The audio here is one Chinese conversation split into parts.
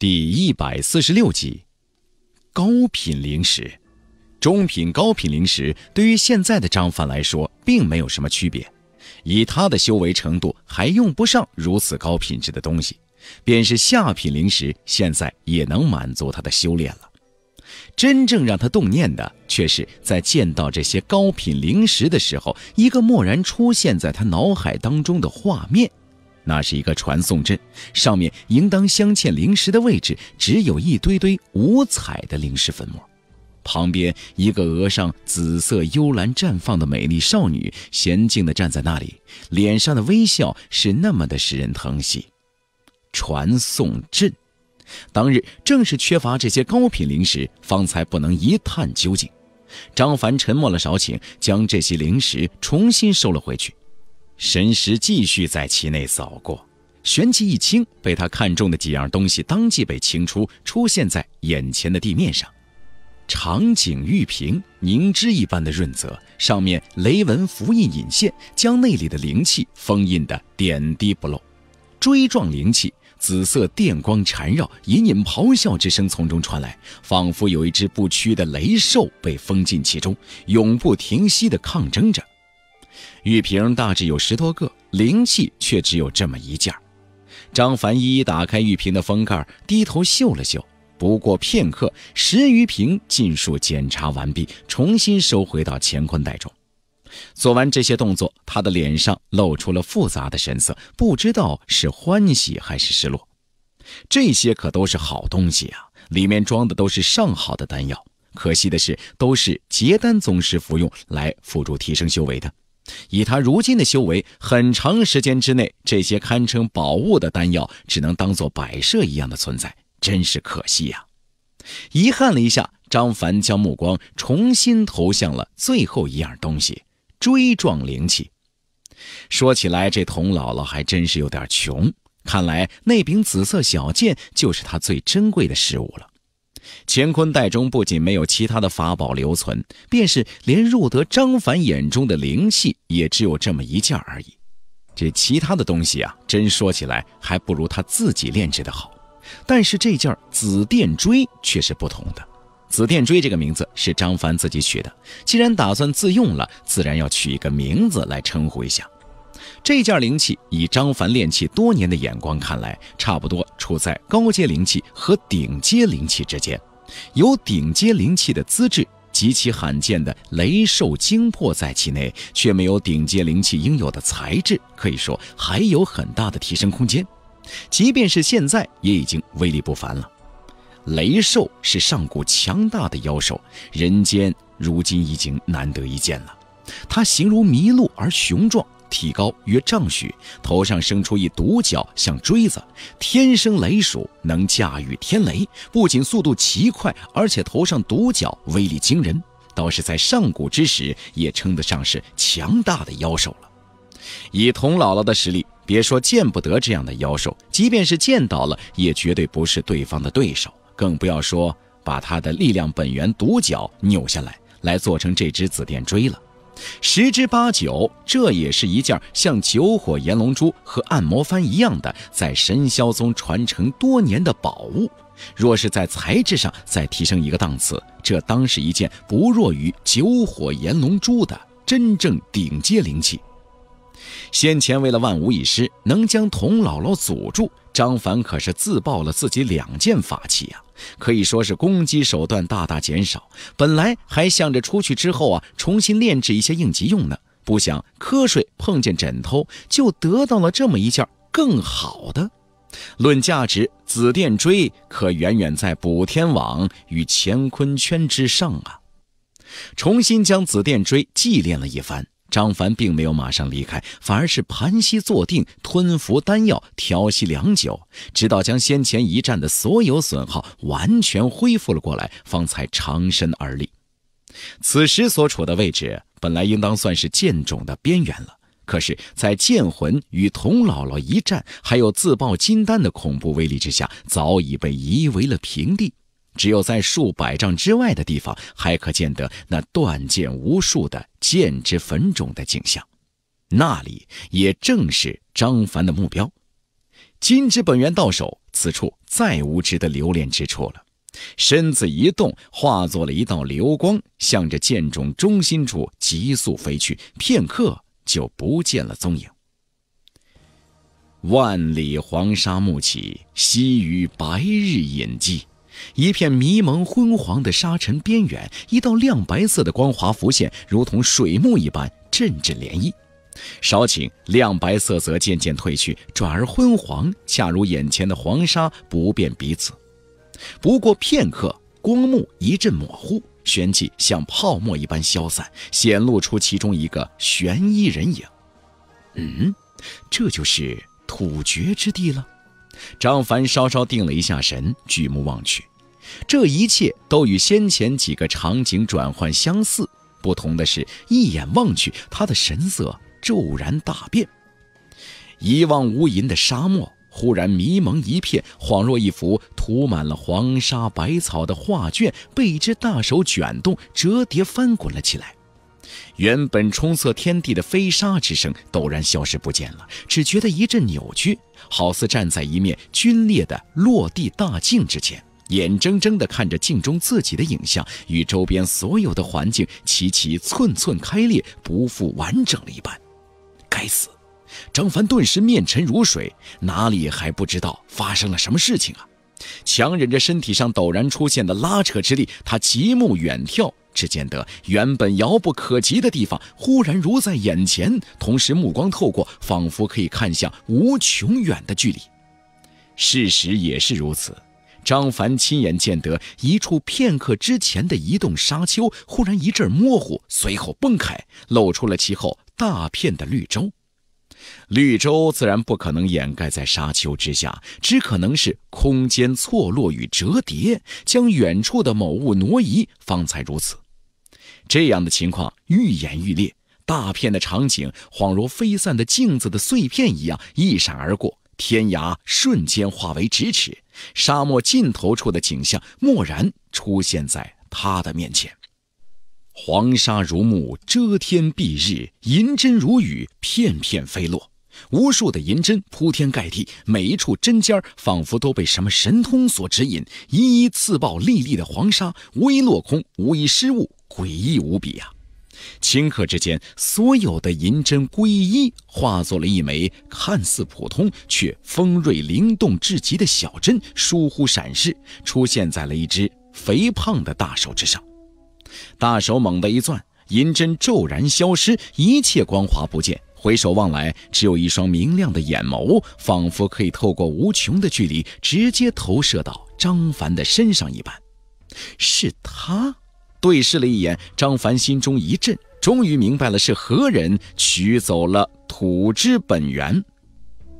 第一百四十六集，高品灵石、中品、高品灵石对于现在的张凡来说，并没有什么区别。以他的修为程度，还用不上如此高品质的东西。便是下品灵石，现在也能满足他的修炼了。真正让他动念的，却是在见到这些高品灵石的时候，一个蓦然出现在他脑海当中的画面。那是一个传送阵，上面应当镶嵌灵石的位置，只有一堆堆五彩的灵石粉末。旁边一个额上紫色幽兰绽放的美丽少女，娴静地站在那里，脸上的微笑是那么的使人疼惜。传送阵，当日正是缺乏这些高品灵石，方才不能一探究竟。张凡沉默了少顷，将这些灵石重新收了回去。神识继续在其内扫过，玄气一清，被他看中的几样东西当即被清出，出现在眼前的地面上。长颈玉瓶，凝脂一般的润泽，上面雷纹符印隐现，将内里的灵气封印的点滴不漏。锥状灵气，紫色电光缠绕，隐隐咆哮之声从中传来，仿佛有一只不屈的雷兽被封进其中，永不停息地抗争着。玉瓶大致有十多个，灵气却只有这么一件张凡一一打开玉瓶的封盖，低头嗅了嗅。不过片刻，十余瓶尽数检查完毕，重新收回到乾坤袋中。做完这些动作，他的脸上露出了复杂的神色，不知道是欢喜还是失落。这些可都是好东西啊，里面装的都是上好的丹药。可惜的是，都是结丹宗师服用来辅助提升修为的。以他如今的修为，很长时间之内，这些堪称宝物的丹药只能当做摆设一样的存在，真是可惜呀！遗憾了一下，张凡将目光重新投向了最后一样东西——锥状灵气。说起来，这童姥姥还真是有点穷，看来那柄紫色小剑就是她最珍贵的事物了。乾坤袋中不仅没有其他的法宝留存，便是连入得张凡眼中的灵气，也只有这么一件而已。这其他的东西啊，真说起来还不如他自己炼制的好。但是这件紫电锥却是不同的。紫电锥这个名字是张凡自己取的，既然打算自用了，自然要取一个名字来称呼一下。这件灵器，以张凡练气多年的眼光看来，差不多处在高阶灵气和顶阶灵气之间，有顶阶灵气的资质，极其罕见的雷兽精魄在其内，却没有顶阶灵气应有的材质，可以说还有很大的提升空间。即便是现在，也已经威力不凡了。雷兽是上古强大的妖兽，人间如今已经难得一见了。它形如麋鹿而雄壮。体高约丈许，头上生出一独角，像锥子。天生雷属，能驾驭天雷，不仅速度奇快，而且头上独角威力惊人。倒是在上古之时，也称得上是强大的妖兽了。以童姥姥的实力，别说见不得这样的妖兽，即便是见到了，也绝对不是对方的对手。更不要说把他的力量本源独角扭下来，来做成这只紫电锥了。十之八九，这也是一件像九火炎龙珠和按摩幡一样的，在神霄宗传承多年的宝物。若是在材质上再提升一个档次，这当是一件不弱于九火炎龙珠的真正顶阶灵器。先前为了万无一失，能将童姥姥阻住，张凡可是自爆了自己两件法器呀，可以说是攻击手段大大减少。本来还想着出去之后啊，重新炼制一些应急用呢，不想瞌睡碰见枕头，就得到了这么一件更好的。论价值，紫电锥可远远在补天网与乾坤圈之上啊！重新将紫电锥祭炼了一番。张凡并没有马上离开，反而是盘膝坐定，吞服丹药，调息良久，直到将先前一战的所有损耗完全恢复了过来，方才长身而立。此时所处的位置，本来应当算是剑冢的边缘了，可是，在剑魂与童姥姥一战，还有自爆金丹的恐怖威力之下，早已被夷为了平地。只有在数百丈之外的地方，还可见得那断剑无数的剑之坟冢的景象。那里也正是张凡的目标。金之本源到手，此处再无值得留恋之处了。身子一动，化作了一道流光，向着剑冢中心处急速飞去，片刻就不见了踪影。万里黄沙暮起，西隅白日隐迹。一片迷蒙昏黄的沙尘边缘，一道亮白色的光华浮现，如同水幕一般，阵阵涟漪。稍顷，亮白色泽渐渐褪去，转而昏黄，恰如眼前的黄沙不辨彼此。不过片刻，光幕一阵模糊，旋即像泡沫一般消散，显露出其中一个悬衣人影。嗯，这就是土绝之地了。张凡稍稍定了一下神，举目望去，这一切都与先前几个场景转换相似，不同的是，一眼望去，他的神色骤然大变。一望无垠的沙漠忽然迷蒙一片，恍若一幅涂满了黄沙百草的画卷被一只大手卷动、折叠、翻滚了起来。原本冲塞天地的飞沙之声陡然消失不见了，只觉得一阵扭曲，好似站在一面龟裂的落地大镜之前，眼睁睁地看着镜中自己的影像与周边所有的环境齐齐寸寸开裂，不复完整了一般。该死！张凡顿时面沉如水，哪里还不知道发生了什么事情啊？强忍着身体上陡然出现的拉扯之力，他极目远眺。只见得原本遥不可及的地方，忽然如在眼前，同时目光透过，仿佛可以看向无穷远的距离。事实也是如此。张凡亲眼见得一处片刻之前的移动沙丘，忽然一阵模糊，随后崩开，露出了其后大片的绿洲。绿洲自然不可能掩盖在沙丘之下，只可能是空间错落与折叠，将远处的某物挪移，方才如此。这样的情况愈演愈烈，大片的场景恍如飞散的镜子的碎片一样一闪而过，天涯瞬间化为咫尺，沙漠尽头处的景象蓦然出现在他的面前。黄沙如幕，遮天蔽日；银针如雨，片片飞落。无数的银针铺天盖地，每一处针尖仿佛都被什么神通所指引，一一刺爆粒粒的黄沙，无一落空，无一失误。诡异无比呀！顷刻之间，所有的银针归一，化作了一枚看似普通却锋锐灵动至极的小针，疏忽闪逝，出现在了一只肥胖的大手之上。大手猛地一攥，银针骤然消失，一切光滑不见。回首望来，只有一双明亮的眼眸，仿佛可以透过无穷的距离，直接投射到张凡的身上一般。是他。对视了一眼，张凡心中一震，终于明白了是何人取走了土之本源。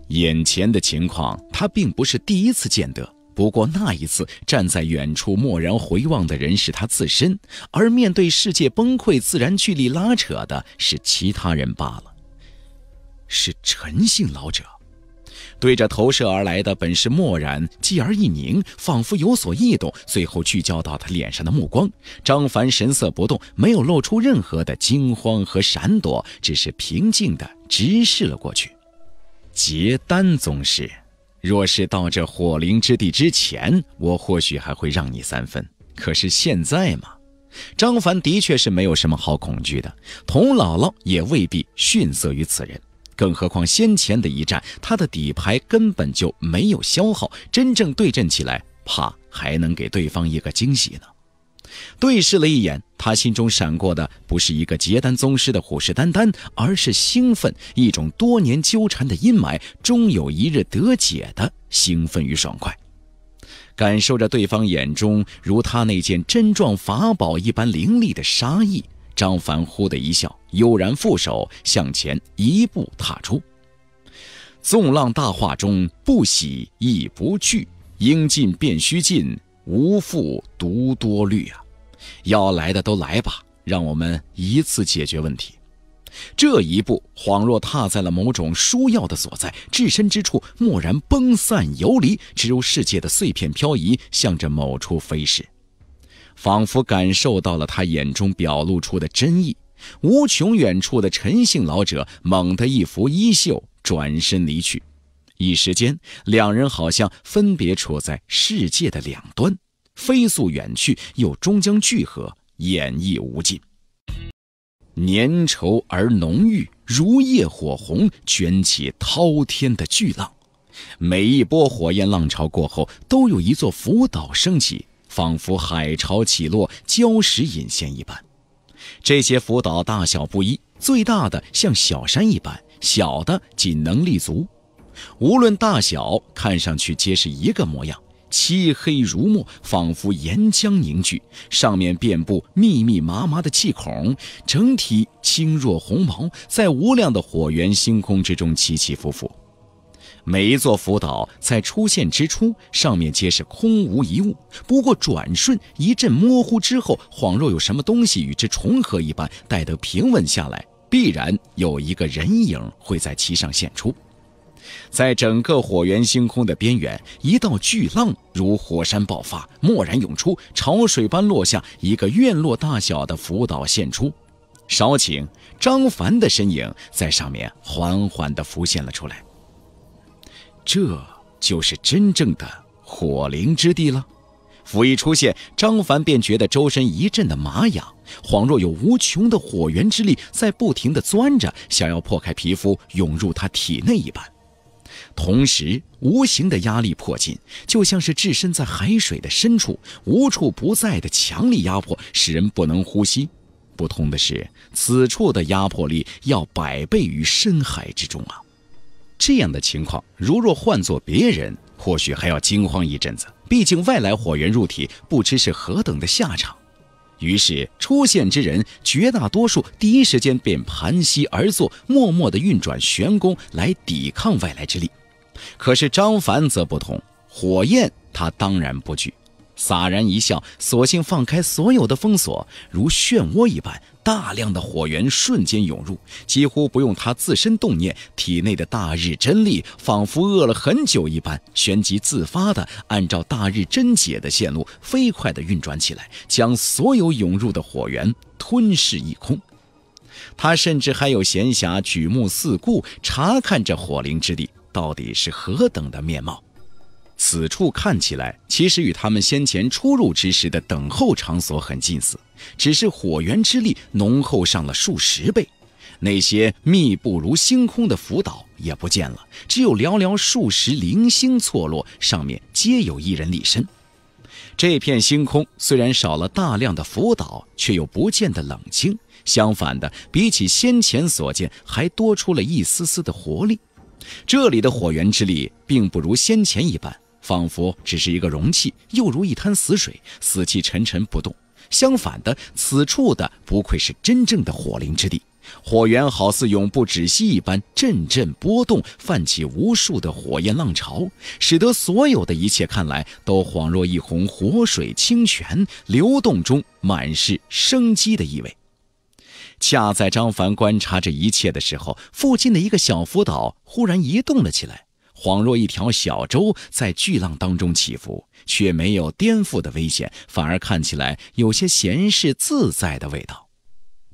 眼前的情况，他并不是第一次见得。不过那一次站在远处蓦然回望的人是他自身，而面对世界崩溃、自然距离拉扯的是其他人罢了。是陈姓老者。对着投射而来的本是漠然，继而一凝，仿佛有所异动，最后聚焦到他脸上的目光。张凡神色不动，没有露出任何的惊慌和闪躲，只是平静地直视了过去。结丹宗师，若是到这火灵之地之前，我或许还会让你三分。可是现在嘛，张凡的确是没有什么好恐惧的。童姥姥也未必逊色于此人。更何况先前的一战，他的底牌根本就没有消耗，真正对阵起来，怕还能给对方一个惊喜呢。对视了一眼，他心中闪过的不是一个结丹宗师的虎视眈眈，而是兴奋，一种多年纠缠的阴霾终有一日得解的兴奋与爽快。感受着对方眼中如他那件珍状法宝一般凌厉的杀意。张凡忽的一笑，悠然负手向前一步踏出。纵浪大化中，不喜亦不惧，应尽便须尽，无复独多虑啊！要来的都来吧，让我们一次解决问题。这一步恍若踏在了某种殊要的所在，置身之处蓦然崩散游离，只如世界的碎片漂移，向着某处飞逝。仿佛感受到了他眼中表露出的真意，无穷远处的陈姓老者猛地一拂衣袖，转身离去。一时间，两人好像分别处在世界的两端，飞速远去，又终将聚合，演绎无尽。粘稠而浓郁，如夜火红，卷起滔天的巨浪。每一波火焰浪潮过后，都有一座浮岛升起，仿佛海潮起落，礁石隐现一般。这些浮岛大小不一，最大的像小山一般，小的仅能立足。无论大小，看上去皆是一个模样，漆黑如墨，仿佛岩浆凝聚，上面遍布密密麻麻的气孔，整体轻若鸿毛，在无量的火源星空之中起起伏伏。每一座浮岛在出现之初，上面皆是空无一物。不过转瞬一阵模糊之后，恍若有什么东西与之重合一般。待得平稳下来，必然有一个人影会在其上现出。在整个火源星空的边缘，一道巨浪如火山爆发，蓦然涌出，潮水般落下，一个院落大小的浮岛现出。少顷，张凡的身影在上面缓缓地浮现了出来。这就是真正的火灵之地了。甫一出现，张凡便觉得周身一阵的麻痒，恍若有无穷的火源之力在不停地钻着，想要破开皮肤涌入他体内一般。同时，无形的压力迫近，就像是置身在海水的深处，无处不在的强力压迫，使人不能呼吸。不同的是，此处的压迫力要百倍于深海之中啊！这样的情况，如若换做别人，或许还要惊慌一阵子。毕竟外来火源入体，不知是何等的下场。于是出现之人，绝大多数第一时间便盘膝而坐，默默地运转玄功来抵抗外来之力。可是张凡则不同，火焰他当然不惧。洒然一笑，索性放开所有的封锁，如漩涡一般，大量的火源瞬间涌入，几乎不用他自身动念，体内的大日真力仿佛饿了很久一般，旋即自发的按照大日真解的线路，飞快的运转起来，将所有涌入的火源吞噬一空。他甚至还有闲暇举目四顾，查看这火灵之地到底是何等的面貌。此处看起来其实与他们先前出入之时的等候场所很近似，只是火源之力浓厚上了数十倍。那些密布如星空的浮岛也不见了，只有寥寥数十零星错落，上面皆有一人立身。这片星空虽然少了大量的浮岛，却又不见得冷清，相反的，比起先前所见，还多出了一丝丝的活力。这里的火源之力并不如先前一般。仿佛只是一个容器，又如一滩死水，死气沉沉不动。相反的，此处的不愧是真正的火灵之地，火源好似永不止息一般，阵阵波动，泛起无数的火焰浪潮，使得所有的一切看来都恍若一泓活水清泉，流动中满是生机的意味。恰在张凡观察这一切的时候，附近的一个小浮岛忽然移动了起来。恍若一条小舟在巨浪当中起伏，却没有颠覆的危险，反而看起来有些闲适自在的味道。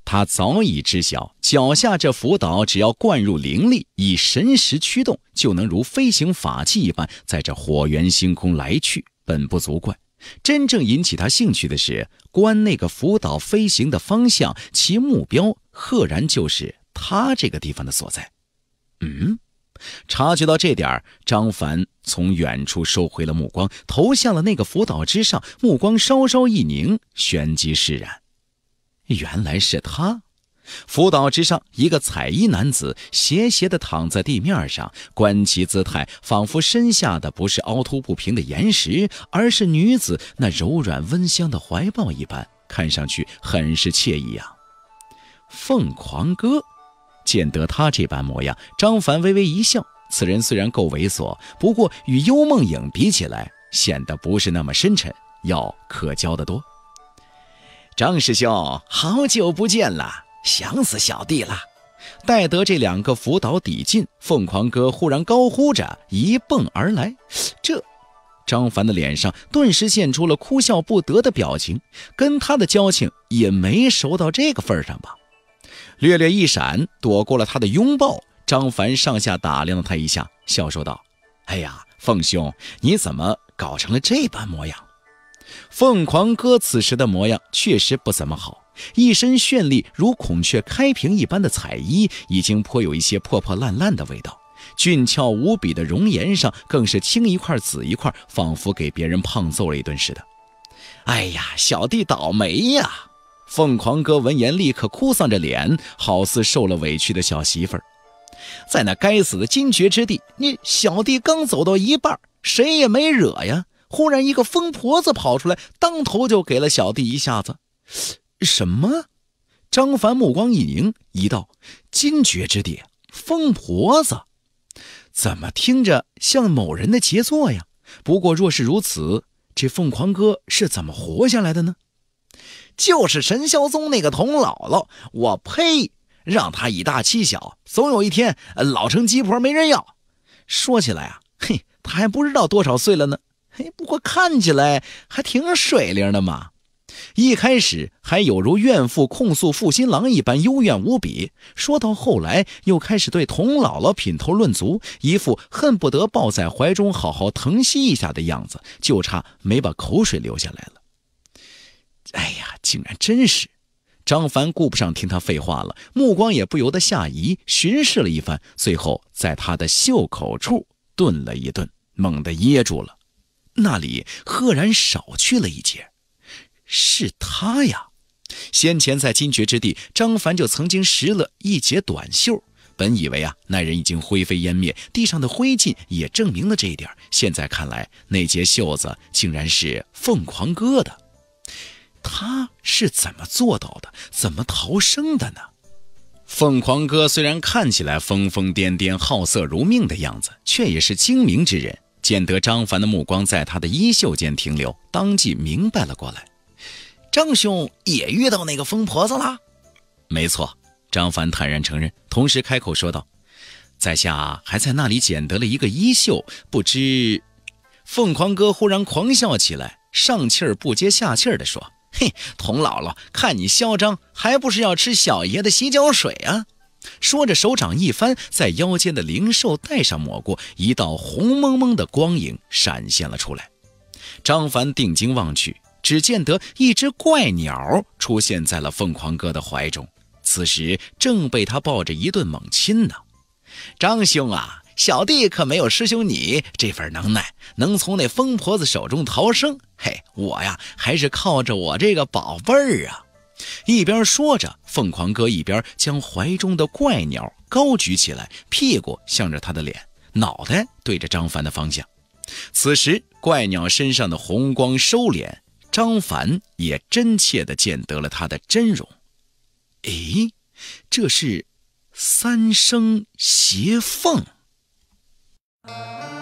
他早已知晓，脚下这浮岛只要灌入灵力，以神识驱动，就能如飞行法器一般，在这火源星空来去，本不足怪。真正引起他兴趣的是，观那个浮岛飞行的方向，其目标赫然就是他这个地方的所在。嗯。察觉到这点张凡从远处收回了目光，投向了那个浮岛之上，目光稍稍一凝，旋即释然。原来是他。浮岛之上，一个彩衣男子斜斜地躺在地面上，观其姿态，仿佛身下的不是凹凸不平的岩石，而是女子那柔软温香的怀抱一般，看上去很是惬意啊。凤凰哥。见得他这般模样，张凡微微一笑。此人虽然够猥琐，不过与幽梦影比起来，显得不是那么深沉，要可交得多。张师兄，好久不见了，想死小弟了。待得这两个浮岛抵近，凤凰哥忽然高呼着一蹦而来。这，张凡的脸上顿时现出了哭笑不得的表情。跟他的交情也没熟到这个份上吧？略略一闪，躲过了他的拥抱。张凡上下打量了他一下，笑说道：“哎呀，凤兄，你怎么搞成了这般模样？”凤凰哥此时的模样确实不怎么好，一身绚丽如孔雀开屏一般的彩衣，已经颇有一些破破烂烂的味道。俊俏无比的容颜上，更是青一块紫一块，仿佛给别人胖揍了一顿似的。哎呀，小弟倒霉呀！凤凰哥闻言，立刻哭丧着脸，好似受了委屈的小媳妇儿。在那该死的金爵之地，你小弟刚走到一半，谁也没惹呀。忽然，一个疯婆子跑出来，当头就给了小弟一下子。什么？张凡目光一凝，一道：“金爵之地，疯婆子，怎么听着像某人的杰作呀？不过，若是如此，这凤凰哥是怎么活下来的呢？就是神霄宗那个童姥姥，我呸！让他以大欺小，总有一天老成鸡婆没人要。说起来啊，嘿，他还不知道多少岁了呢。”嘿，不过看起来还挺水灵的嘛。一开始还有如怨妇控诉负心郎一般幽怨无比，说到后来又开始对童姥姥品头论足，一副恨不得抱在怀中好好疼惜一下的样子，就差没把口水流下来了。哎呀，竟然真是！张凡顾不上听他废话了，目光也不由得下移，巡视了一番，最后在他的袖口处顿了一顿，猛地噎住了。那里赫然少去了一截，是他呀！先前在金爵之地，张凡就曾经拾了一截短袖，本以为啊那人已经灰飞烟灭，地上的灰烬也证明了这一点。现在看来，那截袖子竟然是凤凰哥的。他是怎么做到的？怎么逃生的呢？凤凰哥虽然看起来疯疯癫癫、好色如命的样子，却也是精明之人。见得张凡的目光在他的衣袖间停留，当即明白了过来。张兄也遇到那个疯婆子了？没错，张凡坦然承认，同时开口说道：“在下还在那里捡得了一个衣袖，不知……”凤凰哥忽然狂笑起来，上气儿不接下气儿地说：“嘿，童姥姥，看你嚣张，还不是要吃小爷的洗脚水啊？”说着，手掌一翻，在腰间的灵兽带上抹过，一道红蒙蒙的光影闪现了出来。张凡定睛望去，只见得一只怪鸟出现在了凤凰哥的怀中，此时正被他抱着一顿猛亲呢。张兄啊，小弟可没有师兄你这份能耐，能从那疯婆子手中逃生。嘿，我呀，还是靠着我这个宝贝儿啊。一边说着，凤凰哥一边将怀中的怪鸟高举起来，屁股向着他的脸，脑袋对着张凡的方向。此时，怪鸟身上的红光收敛，张凡也真切地见得了他的真容。诶，这是三生邪凤。Uh...